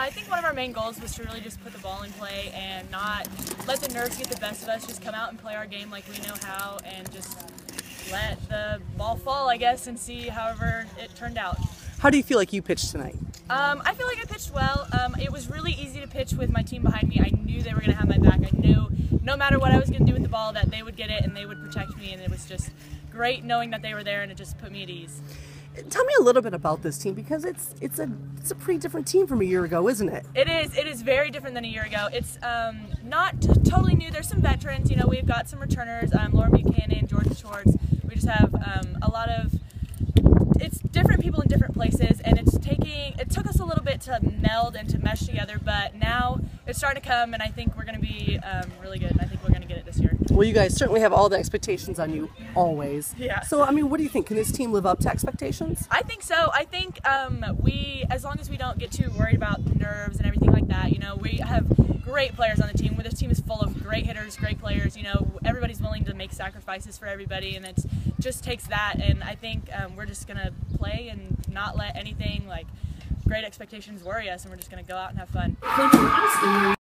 I think one of our main goals was to really just put the ball in play and not let the nerves get the best of us. Just come out and play our game like we know how, and just let the ball fall, I guess, and see however it turned out. How do you feel like you pitched tonight? Um, I feel like I pitched well. Um, it was really easy to pitch with my team behind me. I knew they were going to have my back. I knew no matter what I was going to do with the ball that they would get it and they would protect me, and it was just great knowing that they were there, and it just put me at ease. Tell me a little bit about this team because it's it's a it's a pretty different team from a year ago, isn't it? It is. It is very different than a year ago. It's um, not t- totally new. There's some veterans. You know, we've got some returners. Um, Lauren Buchanan, Georgia Schwartz. We just have um, a lot of. It's different people in different places, and it's taking. It took us a little bit to meld and to mesh together, but now it's starting to come, and I think we're going to be um, really good. Well, you guys certainly have all the expectations on you always. Yeah. So, I mean, what do you think? Can this team live up to expectations? I think so. I think um, we, as long as we don't get too worried about nerves and everything like that, you know, we have great players on the team. Where This team is full of great hitters, great players. You know, everybody's willing to make sacrifices for everybody, and it just takes that. And I think um, we're just gonna play and not let anything like great expectations worry us, and we're just gonna go out and have fun.